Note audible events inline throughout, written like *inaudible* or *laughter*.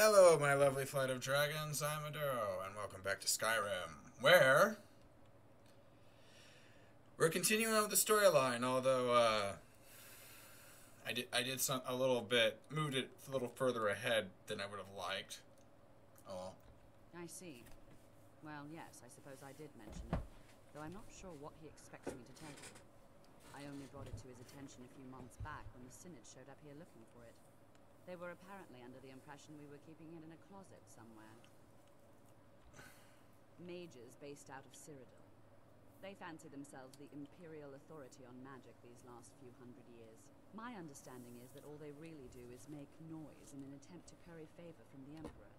Hello, my lovely flight of dragons. I'm Aduro, and welcome back to Skyrim, where we're continuing on with the storyline. Although uh, I did, I did some a little bit, moved it a little further ahead than I would have liked. Oh, I see. Well, yes, I suppose I did mention it, though I'm not sure what he expects me to tell you. I only brought it to his attention a few months back when the Synod showed up here looking for it. They were apparently under the impression we were keeping it in a closet somewhere. Mages based out of Cyrodiil. They fancy themselves the imperial authority on magic these last few hundred years. My understanding is that all they really do is make noise in an attempt to curry favor from the Emperor.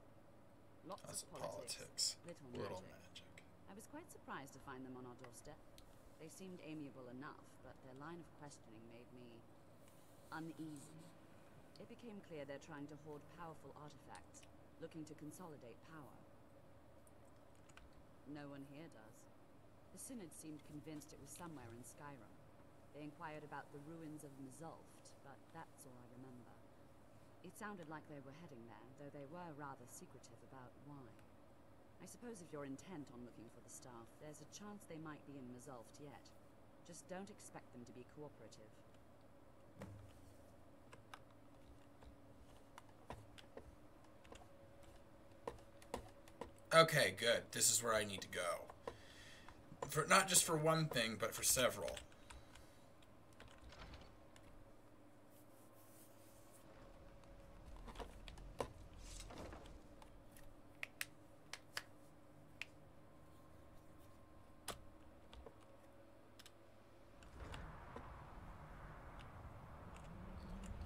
Lots that's of politics, politics. little Little magic. magic. I was quite surprised to find them on our doorstep. They seemed amiable enough, but their line of questioning made me uneasy. It became clear they're trying to hoard powerful artifacts, looking to consolidate power. No one here does. The Synod seemed convinced it was somewhere in Skyrim. They inquired about the ruins of Mzulft, but that's all I remember. It sounded like they were heading there, though they were rather secretive about why. I suppose if you're intent on looking for the staff, there's a chance they might be in Mzulft yet. Just don't expect them to be cooperative. Okay, good. This is where I need to go. For not just for one thing, but for several.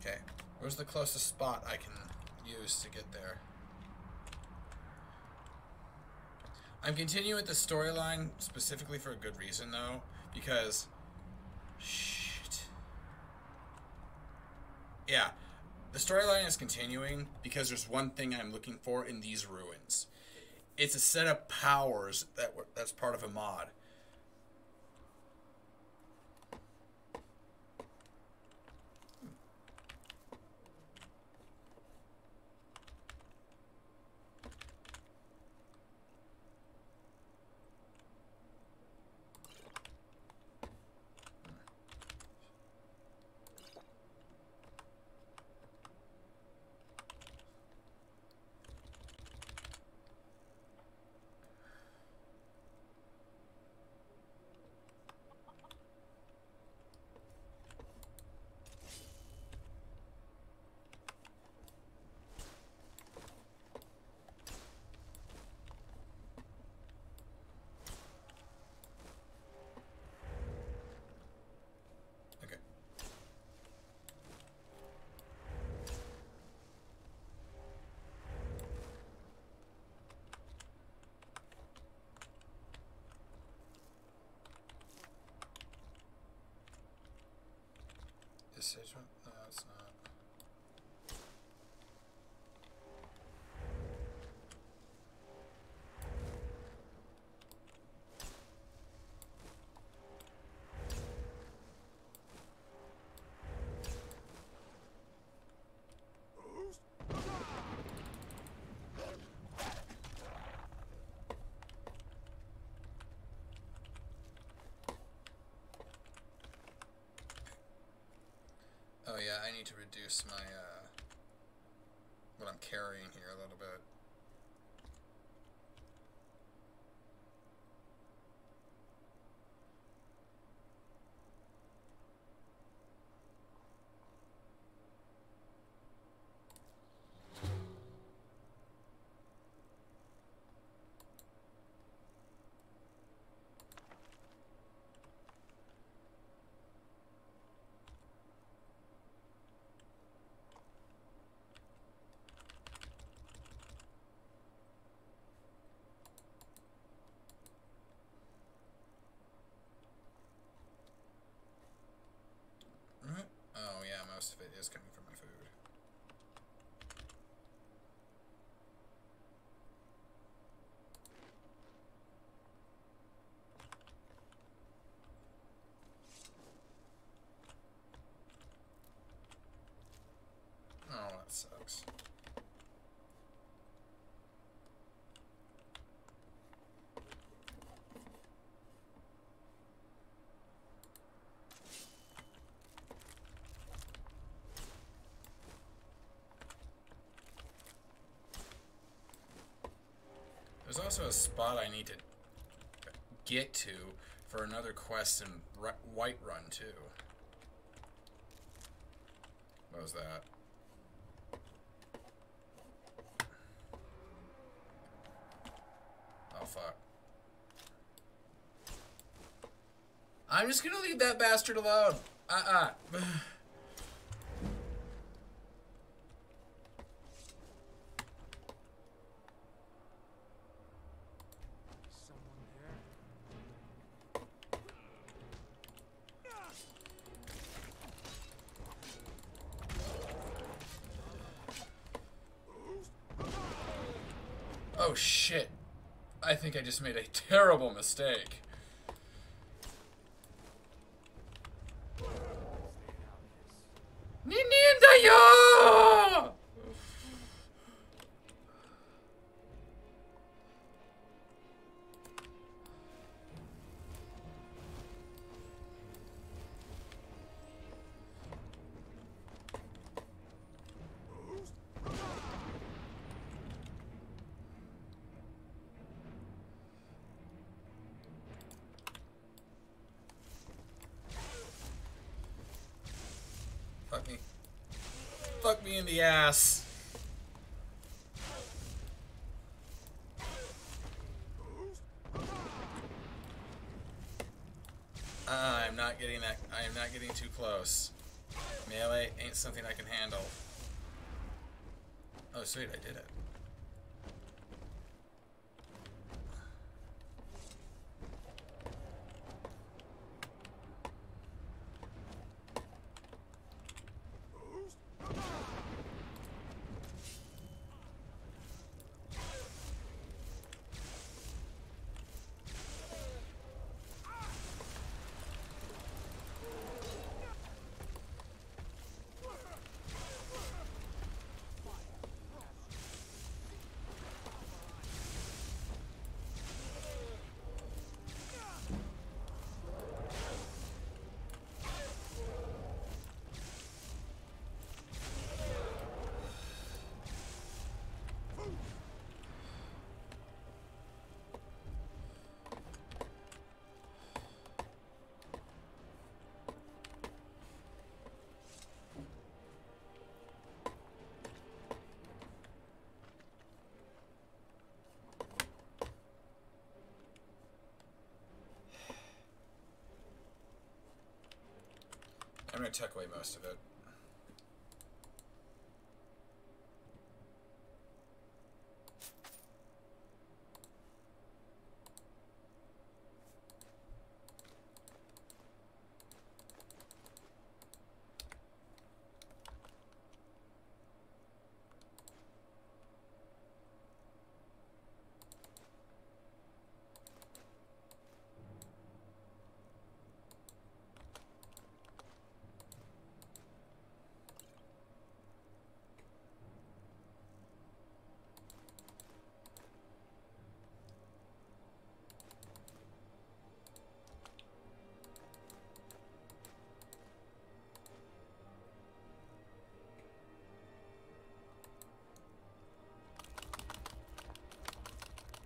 Okay, where's the closest spot I can use to get there? I'm continuing with the storyline specifically for a good reason, though, because. Shit. Yeah, the storyline is continuing because there's one thing I'm looking for in these ruins. It's a set of powers that that's part of a mod. Okay. Is Sage one? No, it's not. Oh yeah, I need to reduce my uh what I'm carrying here a little bit. Mhm. Oh yeah, of it is coming from my food. Oh, that sucks. There's also a spot I need to get to for another quest in Ru- Whiterun too. What was that? Oh fuck. I'm just gonna leave that bastard alone. Uh-uh. *sighs* *sighs* *sighs* Someone there? Oh shit. I think I just made a terrible mistake. Me in the ass. I'm not getting that. I am not getting too close. Melee ain't something I can handle. Oh, sweet, I did it. I'm gonna tuck away most of it.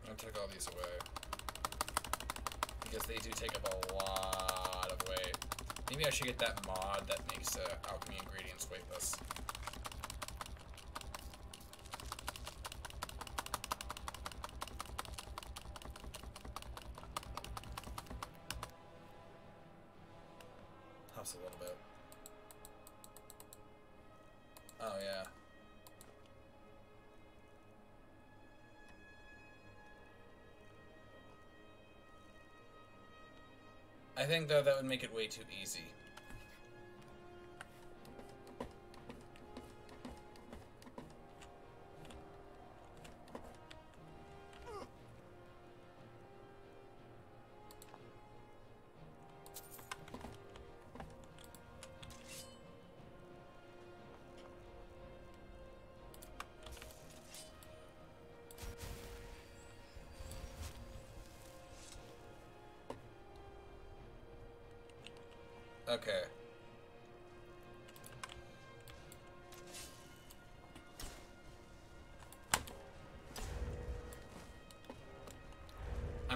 I'll take all these away. Because they do take up a lot of weight. Maybe I should get that mod that makes uh, alchemy ingredients weightless. Helps a little bit. Oh yeah. I think though that would make it way too easy.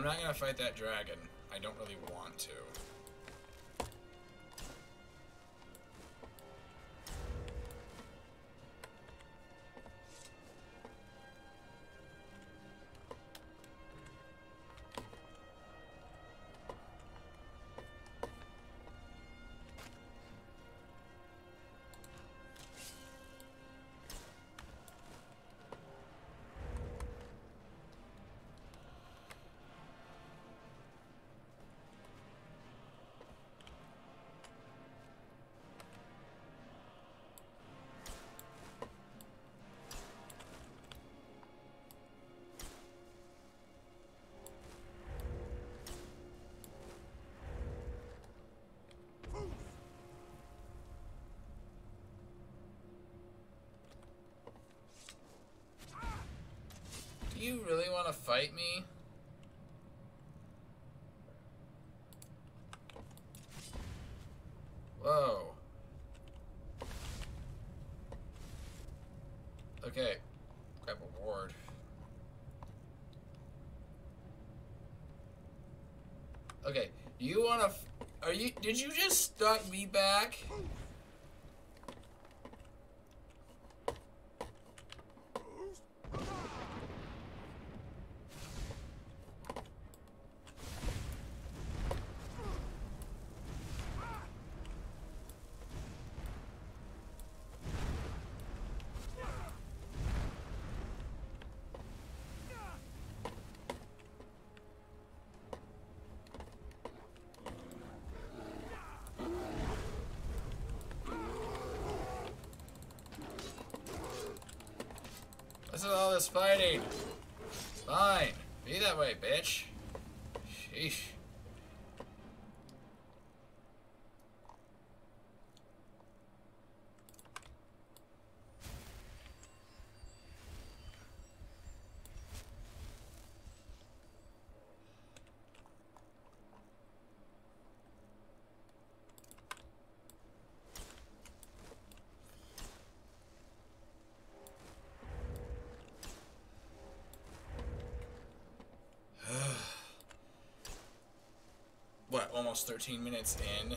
I'm not gonna fight that dragon. I don't really want to. Want to fight me? Whoa. Okay. Grab a ward. Okay. You want to... Are you... Did you just knock me back? What's with all this fighting? Fine. Be that way, bitch. Sheesh. what, almost 13 minutes in,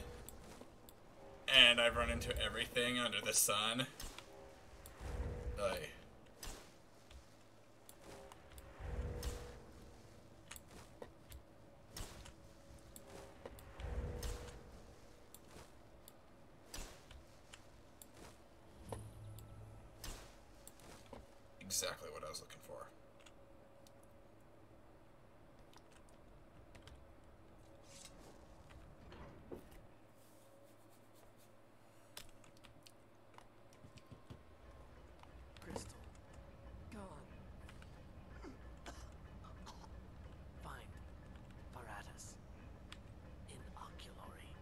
and I've run into everything under the sun. Like, exactly what I was looking for. Crystal. Gone. Find Paratus. In Oculory.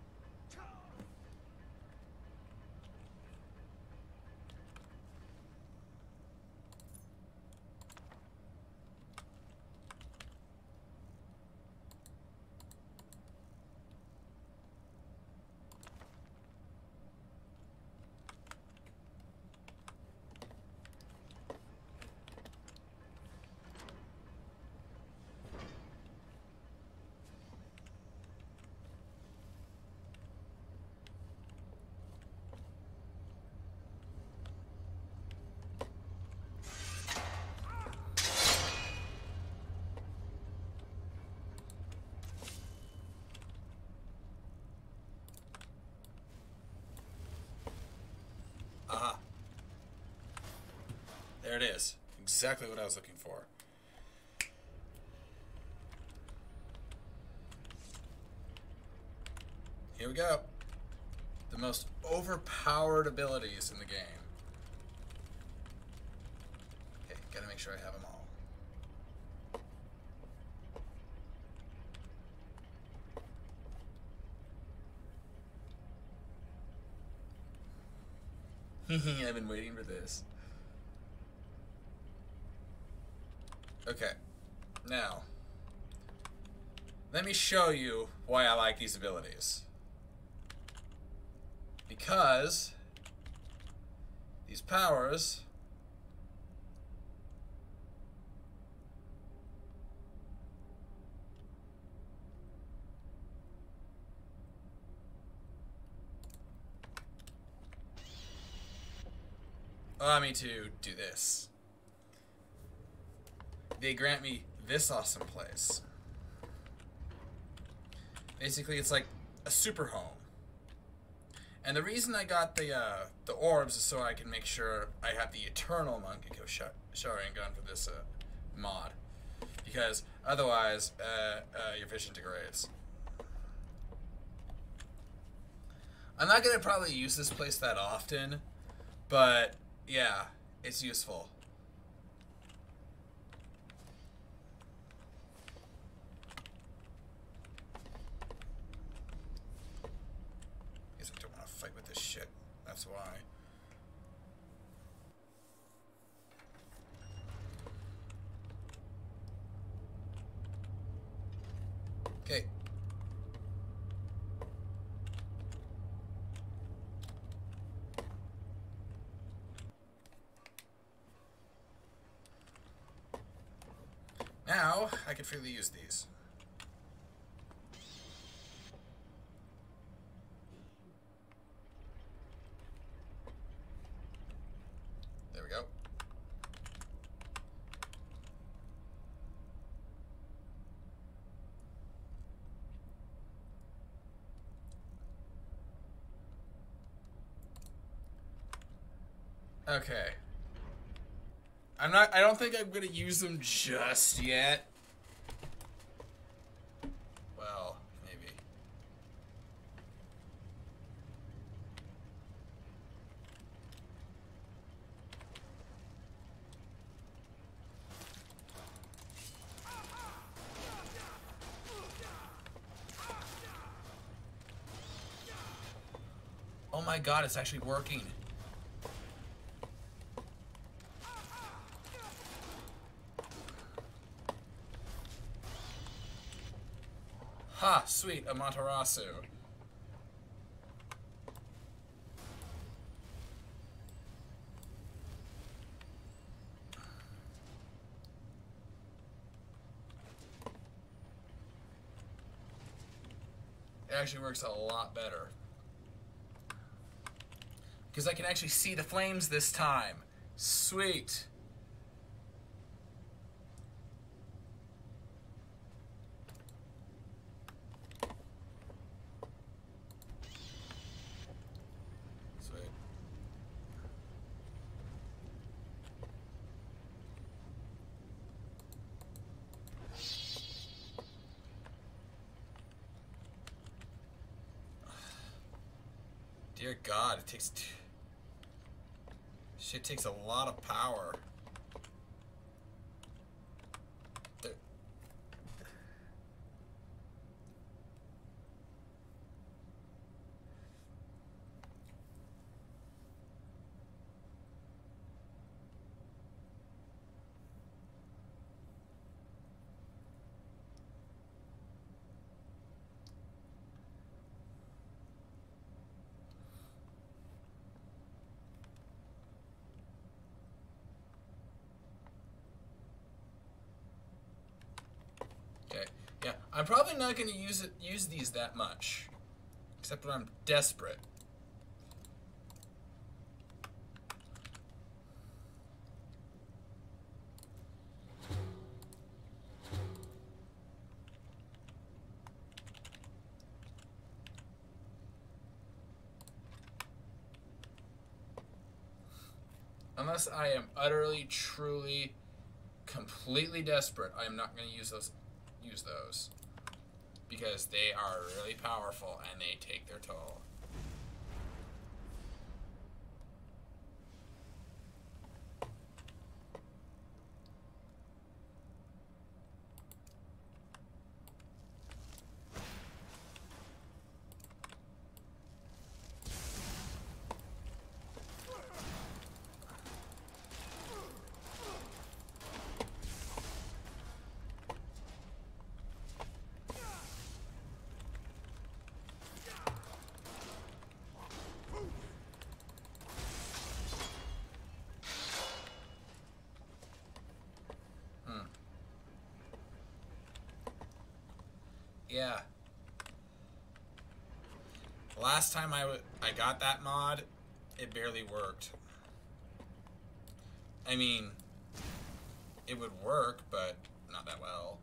Aha. There it is. Exactly what I was looking for. Here we go. The most overpowered abilities in the game. Okay, gotta make sure I have them all. *laughs* I've been waiting for this. Okay. Now, let me show you why I like these abilities. Because these powers allow me to do this. They grant me this awesome place. Basically, it's like a super home. And the reason I got the uh, the orbs is so I can make sure I have the eternal Mangekyo sh- Sharingan for this uh, mod. Because otherwise, uh, uh, your vision degrades. I'm not gonna probably use this place that often, but yeah, it's useful. Guess I don't want to fight with this shit. That's why. Okay. Now, I can freely use these. There we go. Okay. I'm not I don't think I'm gonna use them just yet. Well, maybe. Oh my god, it's actually working. Sweet, Amaterasu. It actually works a lot better. Because I can actually see the flames this time. Sweet. Sweet. Dear God, it takes. Shit takes a lot of power. There- Okay. Yeah, I'm probably not going to use it use these that much, except when I'm desperate. Unless I am utterly, truly, completely desperate, I am not going to use those use those because they are really powerful and they take their toll. Yeah. Last time I, I got that mod, it barely worked. I mean, it would work, but not that well.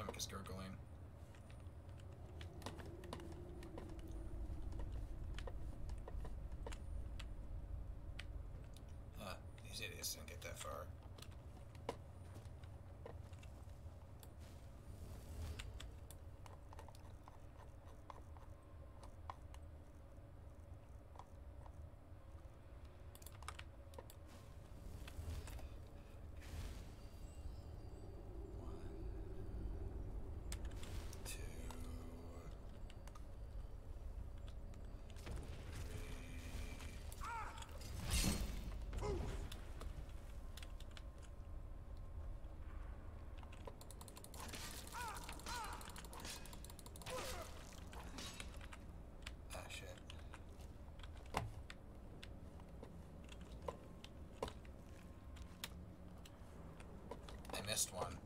stomach is gurgling. Ah, these idiots didn't get that far. missed one.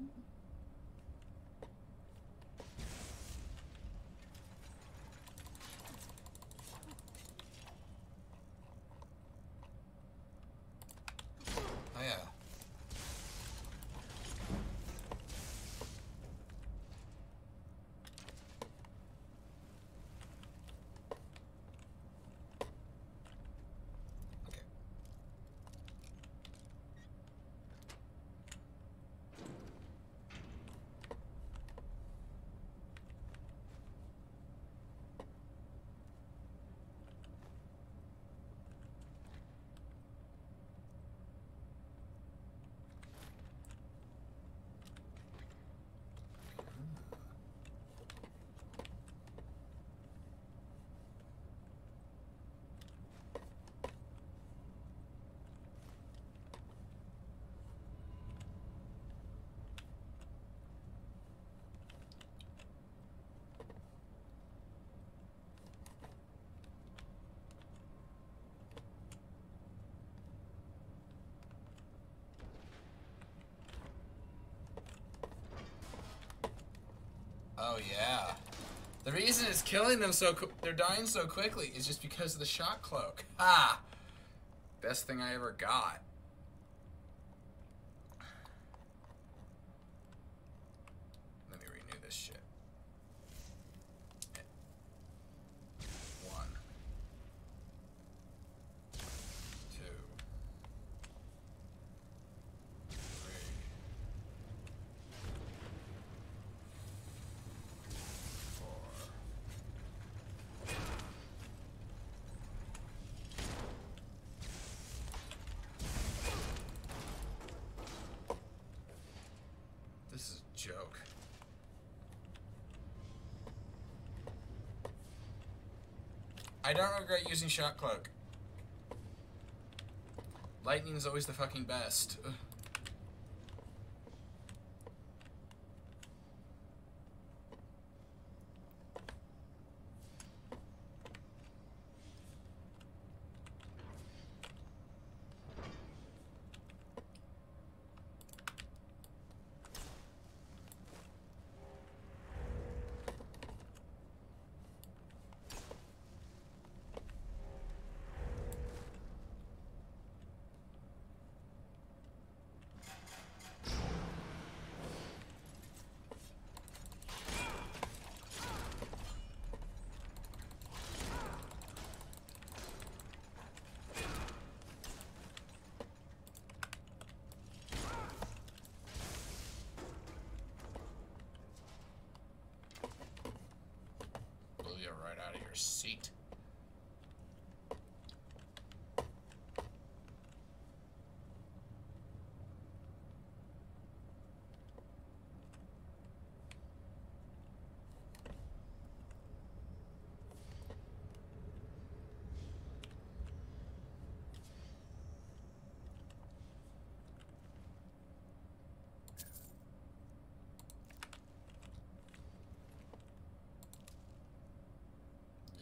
Mm-hmm. Oh yeah. The reason it's killing them so they're dying so quickly is just because of the shock cloak. Ah, best thing I ever got. Let me renew this shit. One, two, three. Four. This is a joke. I don't regret using Shock Cloak. Lightning is always the fucking best. Ugh. Blew you right out of your seat.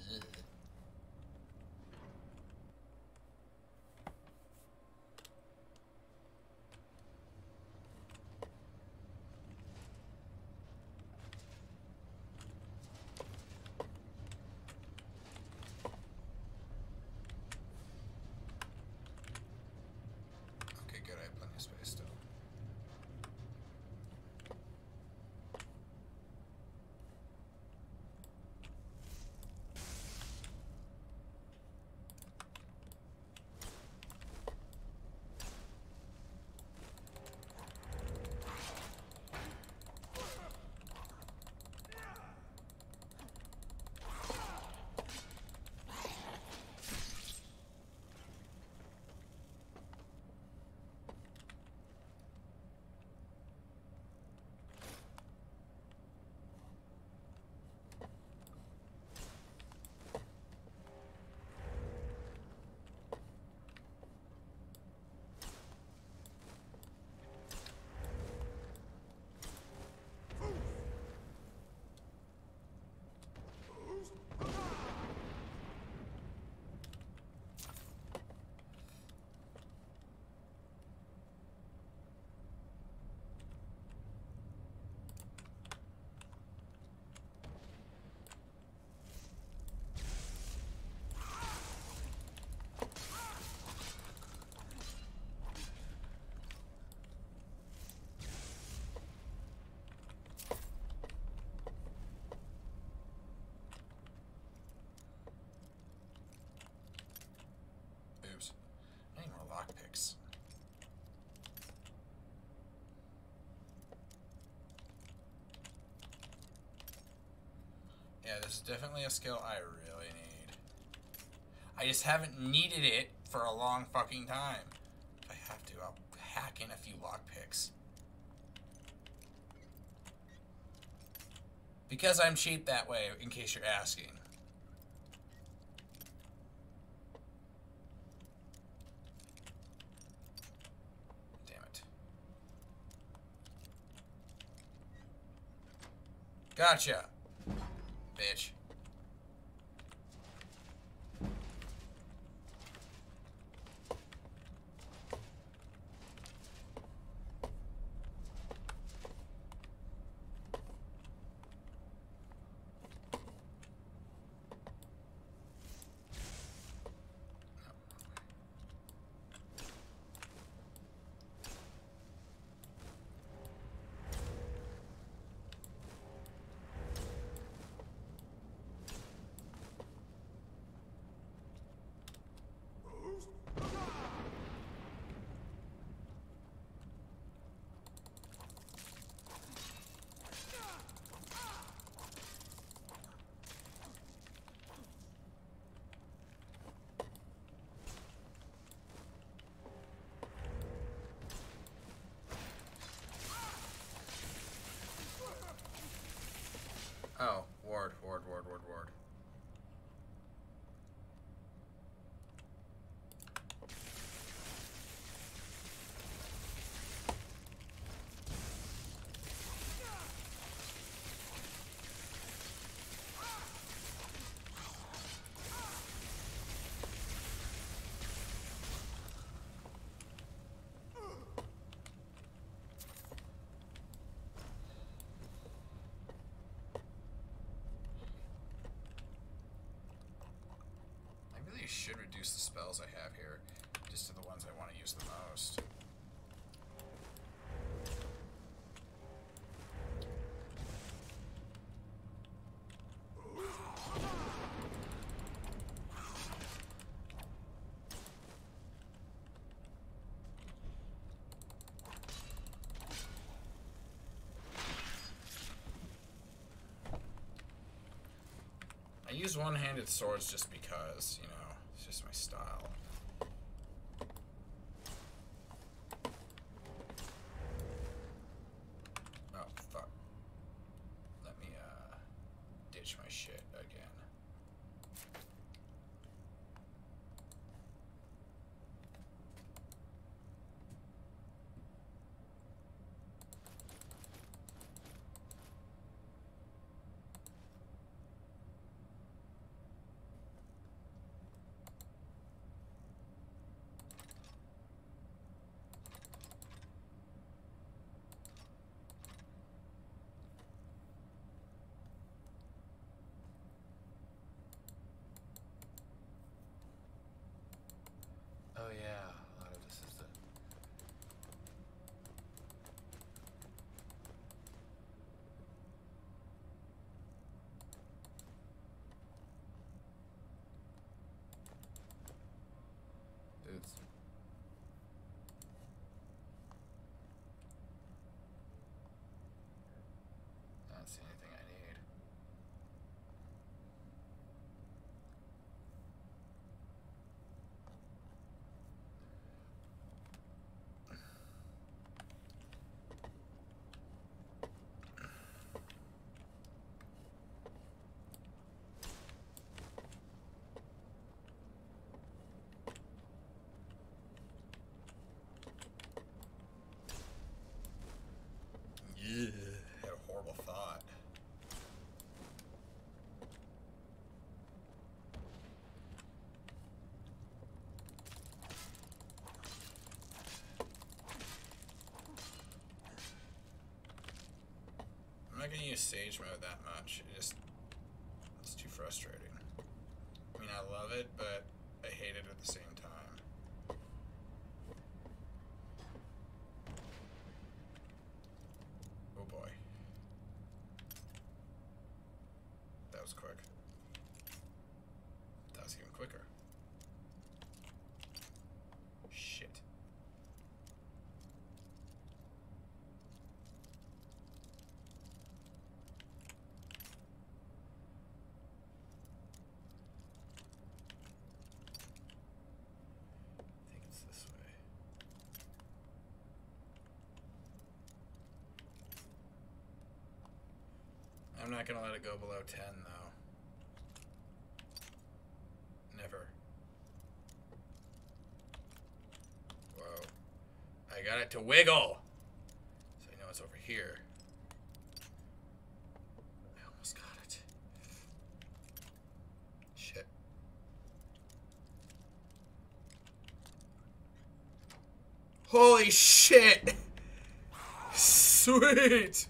Ugh. Okay, good. I have plenty of space still. Oops. I need more lockpicks. Yeah, this is definitely a skill I really need. I just haven't needed it for a long fucking time. If I have to, I'll hack in a few lockpicks. Because I'm cheap that way, in case you're asking. Damn it. Gotcha. Oh, ward, ward, ward, ward, ward. Probably should reduce the spells I have here, just to the ones I want to use the most. I use one-handed swords just because, you know, it's just my style. Oh, fuck. Let me, uh, ditch my shit again. Oh yeah, a lot of this is the. Dudes. I don't see anything I need. Yeah. Had a horrible thought. Not gonna use Sage mode that much. It just it's too frustrating. I mean, I love it, but I hate it at the same time. Oh boy. That was quick. That was even quicker. Shit. I think it's this way. I'm not gonna let it go below 10 though. Never. Whoa. I got it to wiggle! So I know it's over here. I almost got it. Holy shit! *laughs* Sweet!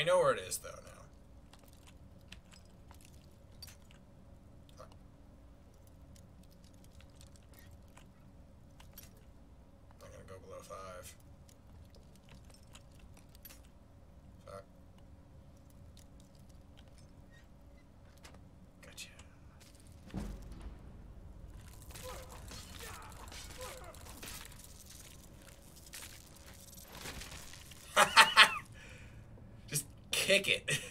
I know where it is though now. Fuck. I'm gonna go below five. Fuck. Gotcha. Kick it. *laughs*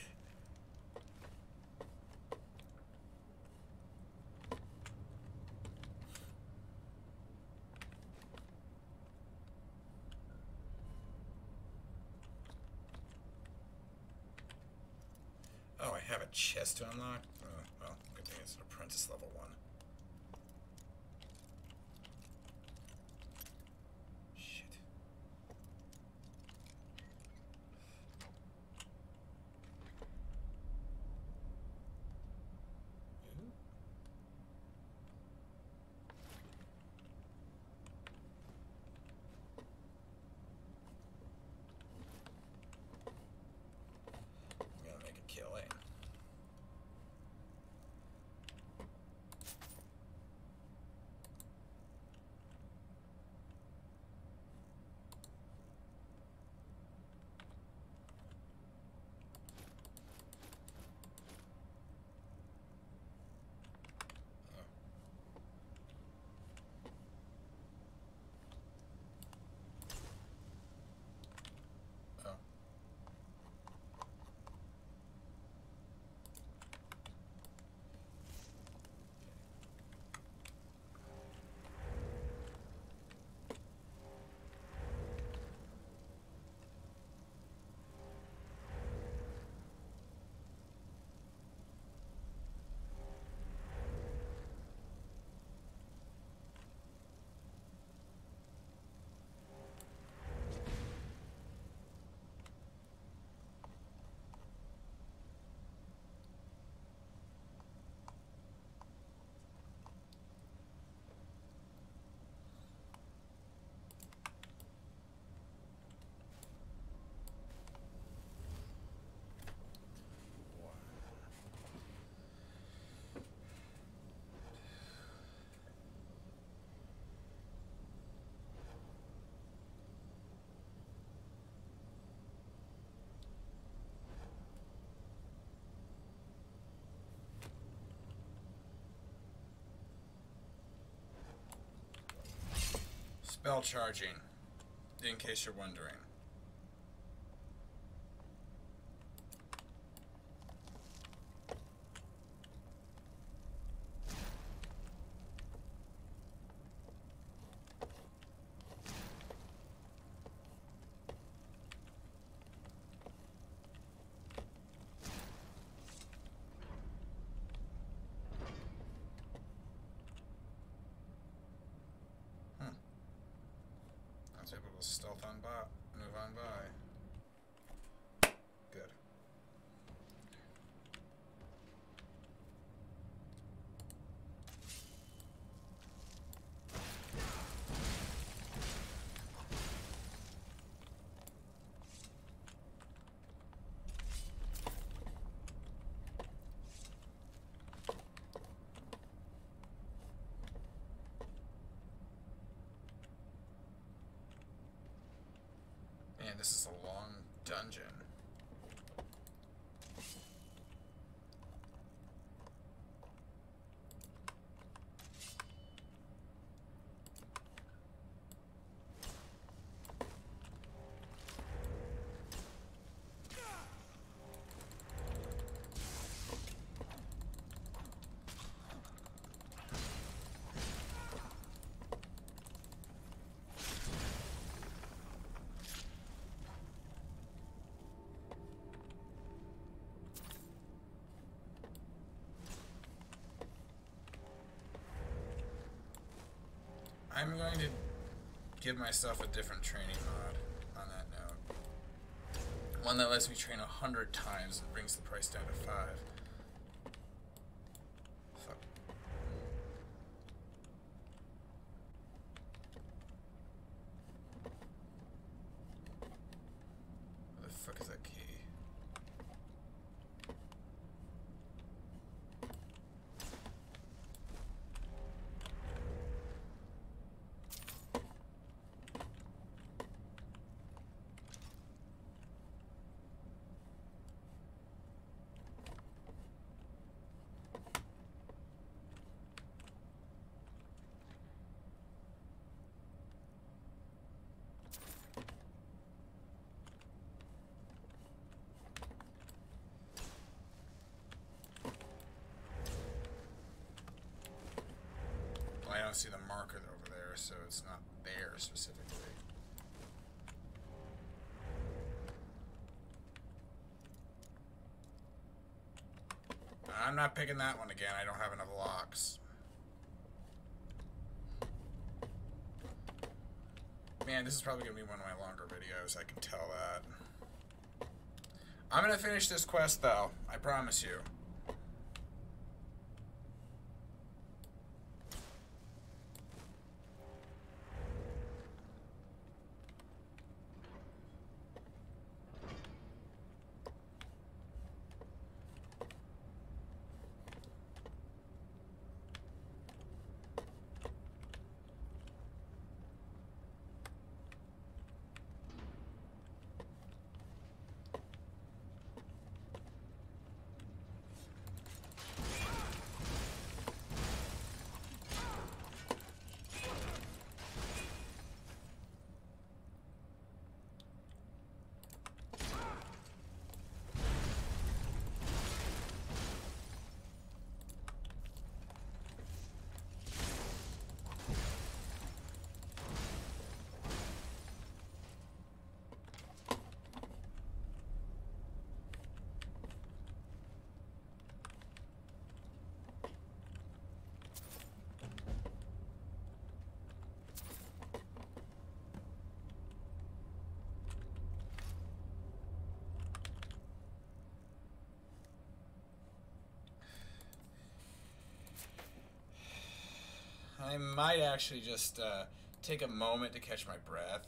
Oh, I have a chest to unlock? Oh, well, good thing it's an apprentice level one. Spell charging, in case you're wondering. I was able to stealth on by, move on by. Good. Man, this is a long dungeon. I'm going to give myself a different training mod on that note. One that lets me train 100 times and brings the price down to 5. Don't see the marker over there, so it's not there specifically. Uh, I'm not picking that one again. I don't have enough locks. Man, this is probably going to be one of my longer videos. I can tell that. I'm going to finish this quest, though. I promise you. Might actually just uh, take a moment to catch my breath.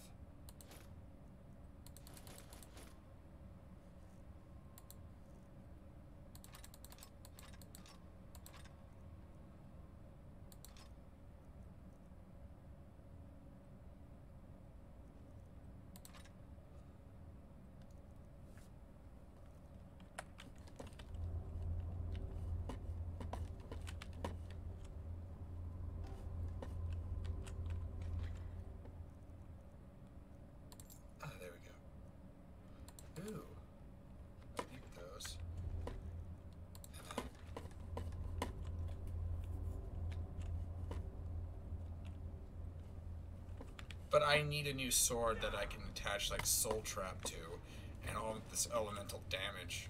Ah, there we go. Ooh. I need those. And then- But I need a new sword that I can attach like soul trap to and all this elemental damage.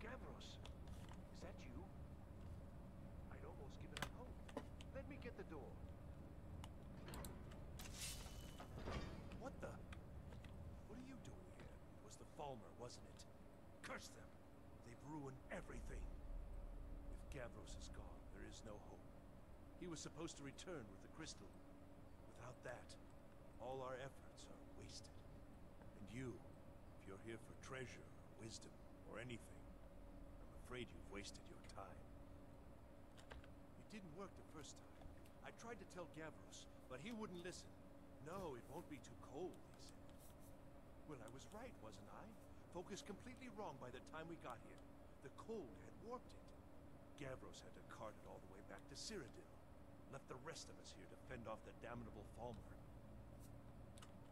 Gavros, is that you? I'd almost given up hope. Let me get the door. What the? What are you doing here? It was the Falmer, wasn't it? Curse them! They've ruined everything. Gavros is gone, there is no hope. He was supposed to return with the crystal. Without that, all our efforts are wasted. And you, if you're here for treasure, or wisdom, or anything, I'm afraid you've wasted your time. It didn't work the first time. I tried to tell Gavros, but he wouldn't listen. No, it won't be too cold, he said. Well, I was right, wasn't I? Focused completely wrong by the time we got here. The cold had warped it. Gavros had to cart it all the way back to Cyrodiil. Left the rest of us here to fend off the damnable Falmer.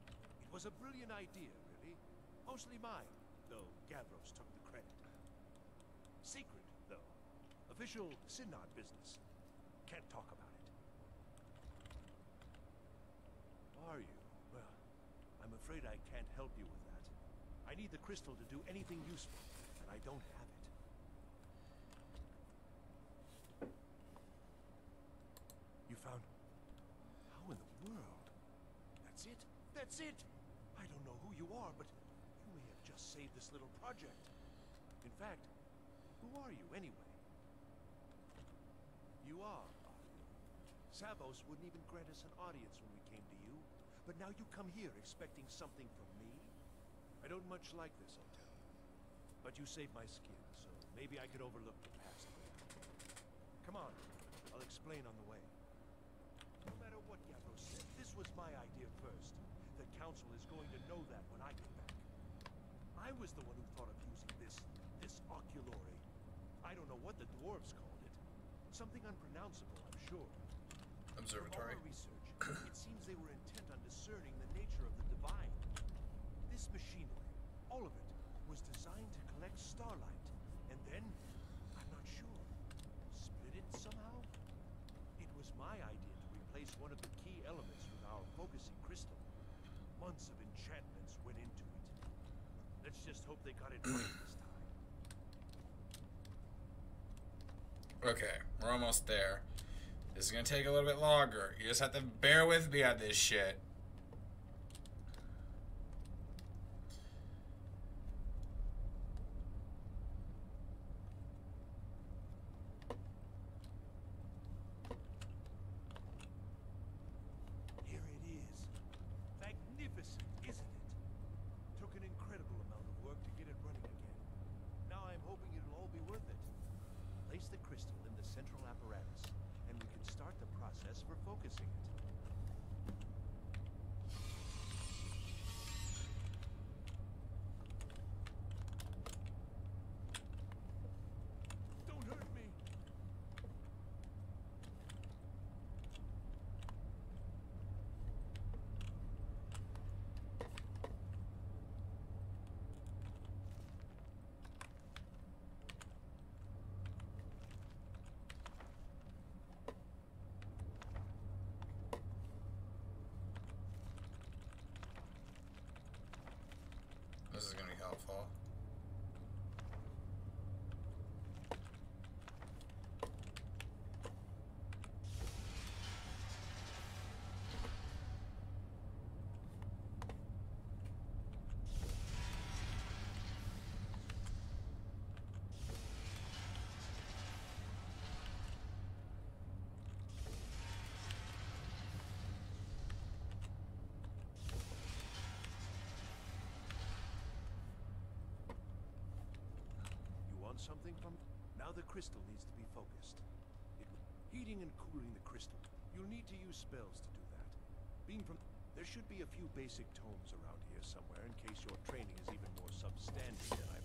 It was a brilliant idea, really. Mostly mine, though Gavros took the credit. Secret, though. Official Synod business. Can't talk about it. Are you? Well, I'm afraid I can't help you with that. I need the crystal to do anything useful, and I don't have it. You found... How in the world? That's it? That's it! I don't know who you are, but you may have just saved this little project. In fact, who are you anyway? You are? Savos wouldn't even grant us an audience when we came to you, but now you come here expecting something from me? I don't much like this, I'll tell you. But you saved my skin, so maybe I could overlook the past. Come on, I'll explain on the way. What Gavros said, this was my idea first. The Council is going to know that when I get back. I was the one who thought of using this, this oculory. I don't know what the dwarves called it. Something unpronounceable, I'm sure. Observatory. From our research, it seems they were intent on discerning the nature of the divine. This machinery, all of it, was designed to collect starlight, and then, I'm not sure, split it somehow? It was my idea replace one of the key elements with our focusing crystal. Months of enchantments went into it. Let's just hope they got it right this time. Okay, we're almost there. This is gonna take a little bit longer. You just have to bear with me on this shit. Here it is. Magnificent, isn't it? Took an incredible amount of work to get it running again. Now I'm hoping it'll all be worth it. Place the crystal in the central apparatus, and we can start the process for focusing it. Don't hurt me! This is gonna be helpful. Something from... Now the crystal needs to be focused. It... Heating and cooling the crystal. You'll need to use spells to do that. Being from... There should be a few basic tomes around here somewhere in case your training is even more substandard than I've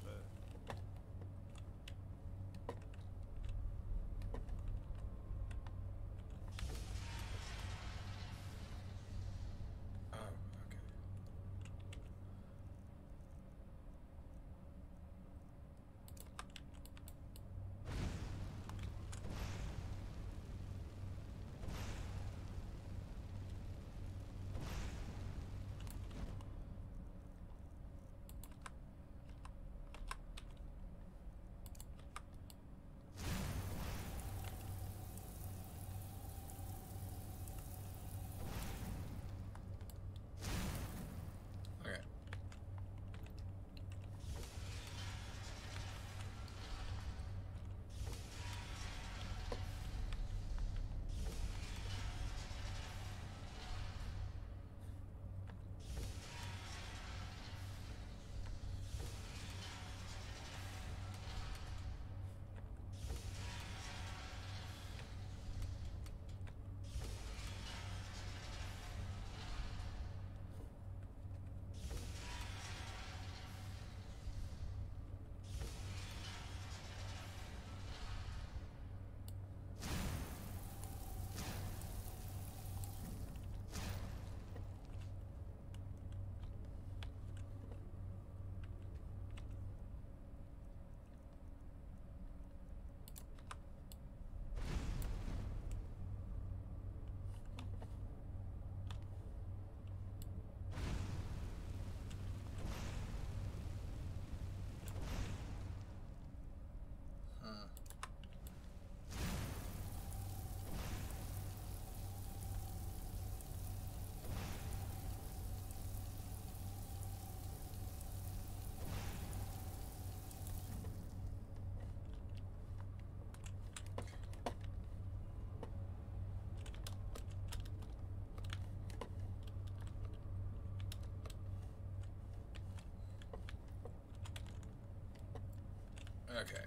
Okay.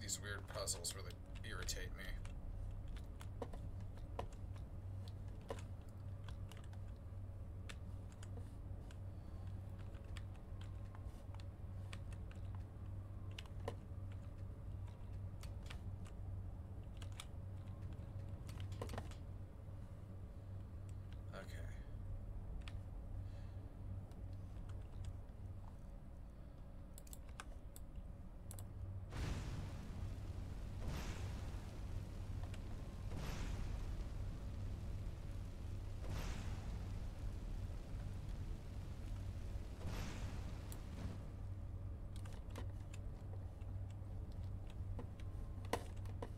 These weird puzzles really irritate me. Okay.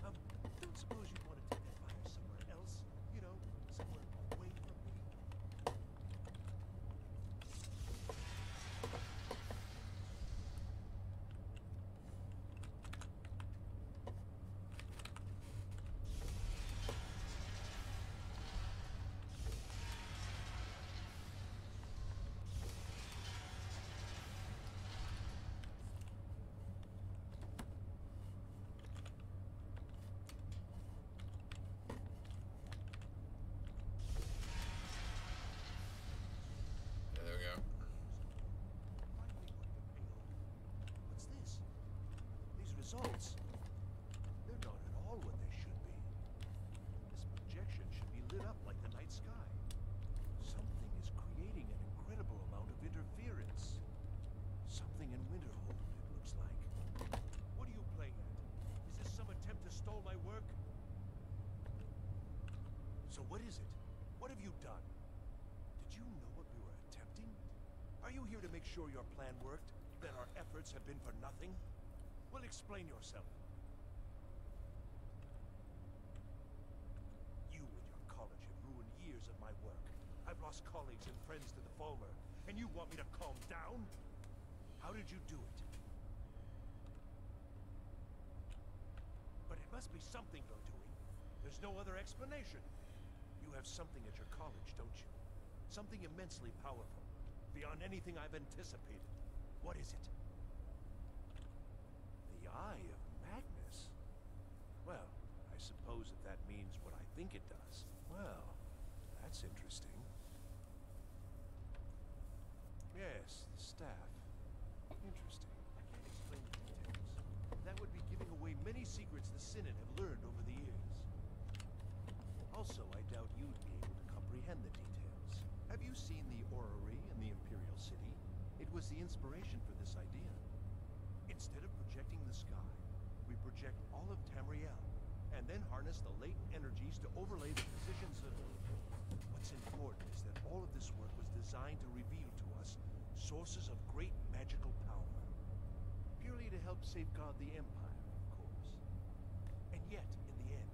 Um, don't suppose you'd want to take that fire somewhere else? You know, somewhere away from me? There we go. What's this? These results. They're not at all what they should be. This projection should be lit up like the night sky. Something is creating an incredible amount of interference. Something in Winterhold, it looks like. What are you playing at? Is this some attempt to stall my work? So what is it? What have you done? Did you know what we were attempting? Are you here to make sure your plan worked? That our efforts have been for nothing? Well, explain yourself. You and your college have ruined years of my work. I've lost colleagues and friends to the Falmer, and you want me to calm down? How did you do it? But it must be something you're doing. There's no other explanation. You have something at your college, don't you? Something immensely powerful, beyond anything I've anticipated. What is it? Eye of Magnus? Well, I suppose that that means what I think it does. Well, that's interesting. Yes, the staff. Interesting. I can't explain the details. That would be giving away many secrets the Synod have learned over the years. Also, I doubt you'd be able to comprehend the details. Have you seen the orrery in the Imperial City? It was the inspiration for this idea. Instead of projecting the sky, we project all of Tamriel, and then harness the latent energies to overlay the positions of... What's important is that all of this work was designed to reveal to us sources of great magical power. Purely to help safeguard the Empire, of course. And yet, in the end,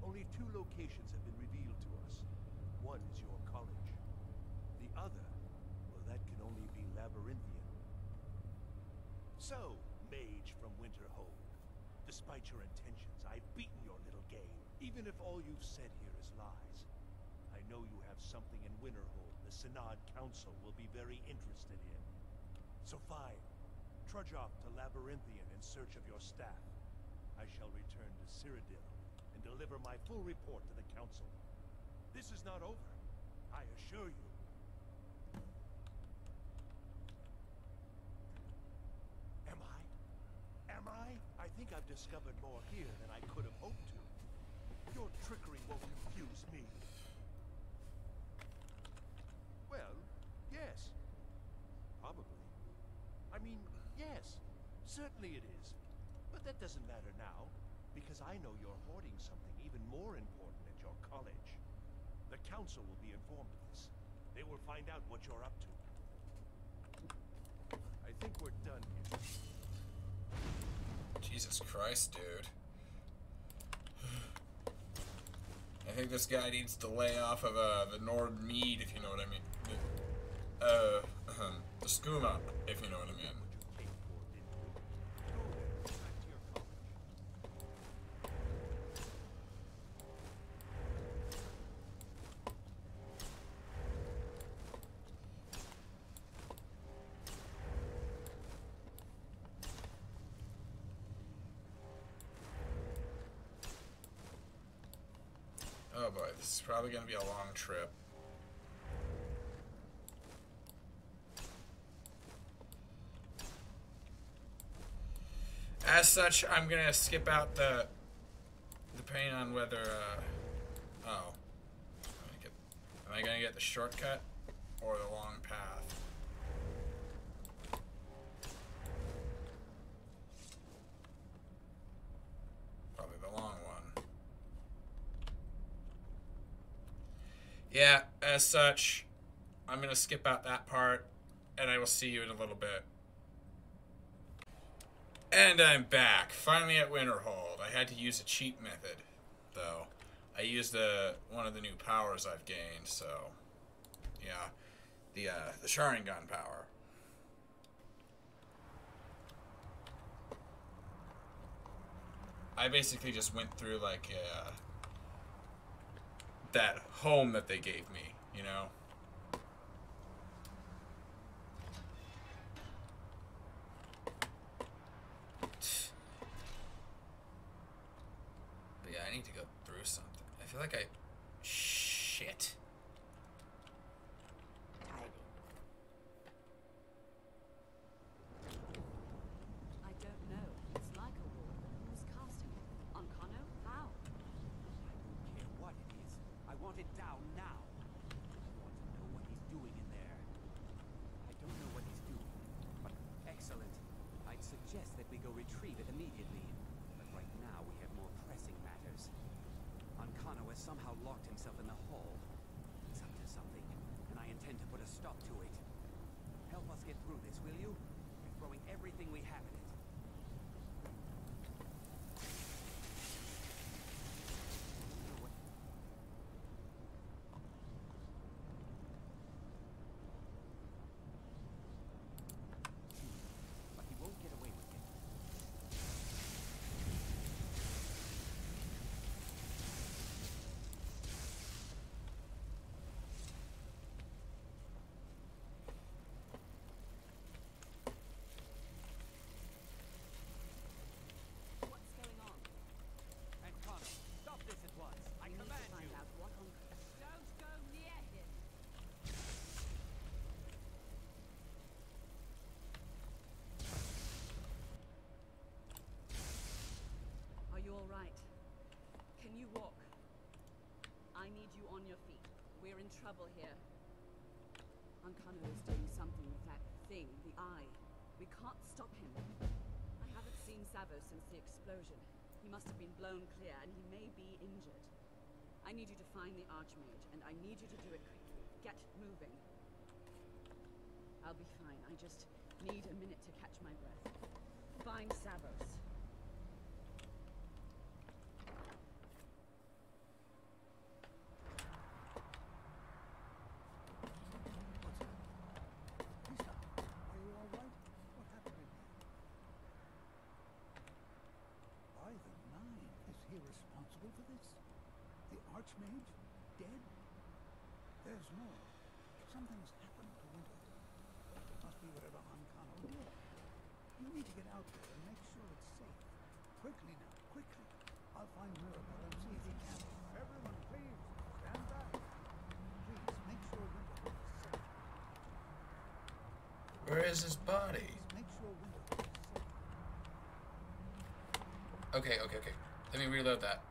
only two locations have been revealed to us. One is your college. The other, well, that can only be Labyrinthian. So, mage from Winterhold, despite your intentions, I've beaten your little game. Even if all you've said here is lies, I know you have something in Winterhold the Synod Council will be very interested in. So fine, trudge off to Labyrinthian in search of your staff. I shall return to Cyrodiil and deliver my full report to the Council. This is not over, I assure you. Am I? Am I? I think I've discovered more here than I could have hoped. Your trickery won't confuse me. Well, yes. Probably. I mean, yes. Certainly it is. But that doesn't matter now, because I know you're hoarding something even more important at your college. The Council will be informed of this. They will find out what you're up to. I think we're done here. Jesus Christ, dude. *sighs* *sighs* *sighs* I think this guy needs to lay off of uh, the Nord mead, if you know what I mean. The, uh, the skooma, if you know what I mean. Probably going to be a long trip. As such, I'm going to skip out the depending on whether uh, oh am I, am I going to get the shortcut or the long path? Probably the long one. Yeah, as such, I'm going to skip out that part, and I will see you in a little bit. And I'm back, finally at Winterhold. I had to use a cheat method, though. I used the one of the new powers I've gained, so yeah, the uh, the Sharingan power. I basically just went through like uh, that home that they gave me, you know. But yeah, I need to go through something. I feel like I. Shit. I don't know. It's like a wall. Who's casting it? On Kano? How? don't care what it is. I want it down now. I want to know what he's doing in there. I don't know what he's doing, but excellent. I'd suggest that we go retrieve it immediately. But right now we have more pressing matters. Ankano has somehow locked himself in the hall. He's up to something, and I intend to put a stop to it. Help us get through this, will you? We're throwing everything we have at it. You know what? But he won't get away with it. What's going on? And Connor, stop this at once. I We need to command find you. out what on. Don't go near him. Are you all right? Can you walk? I need you on your feet. We're in trouble here. Ankano is doing something with that thing, the eye. We can't stop him. I haven't seen Savos since the explosion. He must have been blown clear, and he may be injured. I need you to find the Archmage, and I need you to do it quickly. Get moving. I'll be fine. I just need a minute to catch my breath. Find Savos. Lisa, are you all right? What happened in here? By the nine, is he responsible for this? The Archmage? Dead? There's more. Something's happened to Winter. Must be whatever did. You need to get out there and make sure it's safe. Quickly now, quickly. I'll find and see if he can. Everyone, please, stand back. Please, make sure Winter is safe. Where is his body? Make sure Winter is safe. Okay, okay, okay. Let me reload that.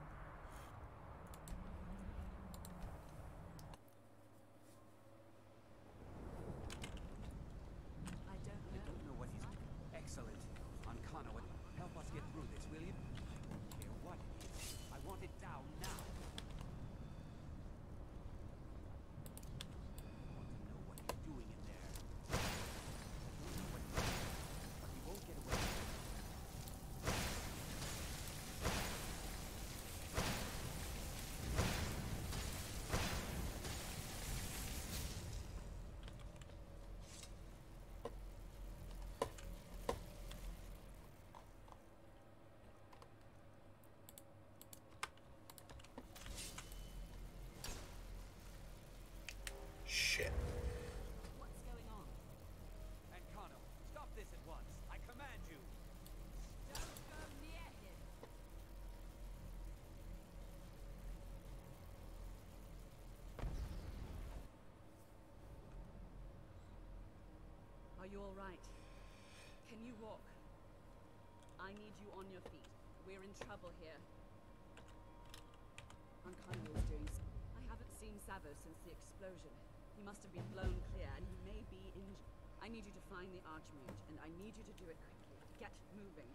I don't I know. don't know what he's... Excellent. Ankano, help us get through this, will you? I don't care what it is. I want it down now. I want to know what he's doing in there. I don't know what he's doing, but he won't get away with it. You all right? Can you walk? I need you on your feet. We're in trouble here. Ancano is doing. s- I haven't seen Savos since the explosion. He must have been blown clear, and he may be injured. I need you to find the Archmage, and I need you to do it quickly. Get moving.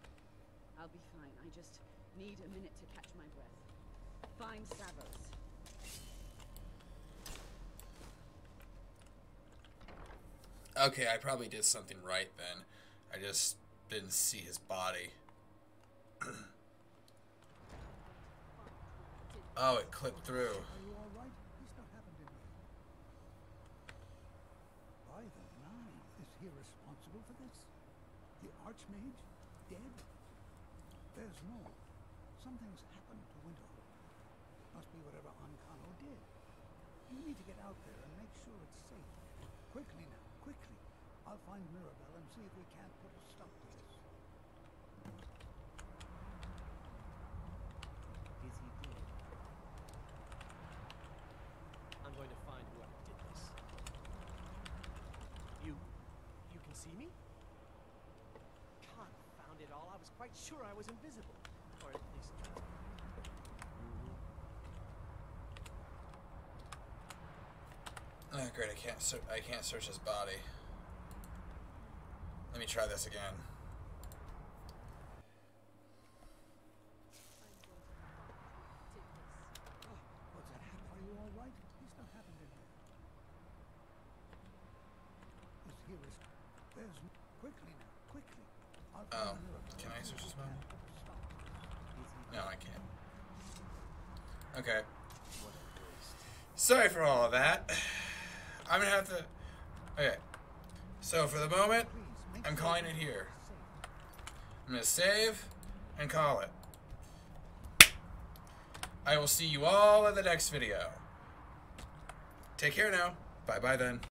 I'll be fine. I just need a minute to catch my breath. Find Savos. Okay, I probably did something right then. I just didn't see his body. *clears throat* oh, it clipped through. Archmage? Dead? There's more. Something's happened to Winterhold. Must be whatever did. You need to get out there and make sure it's safe. Quickly. I'll find Mirabelle and see if we can't put a stop to this. Is he dead? I'm going to find whoever did this. You... you can see me? Confound it all, I was quite sure I was invisible. Or at least transparent. Oh, great! I can't. I can't search his body. Let me try this again. Oh, what's that happen? Are you all right? He's not happened in here. Is he res- There's m- quickly now, quickly. I'll find Oh, Mirabelle can I and see search if his we body? can't put a stop to this. Is he No, I can't. Okay. What a waste. Sorry for all of that. I'm gonna have to. Okay. So for the moment, Please, make I'm sure calling you it keep here. safe. I'm gonna save and call it. I will see you all in the next video. Take care now. Bye bye then.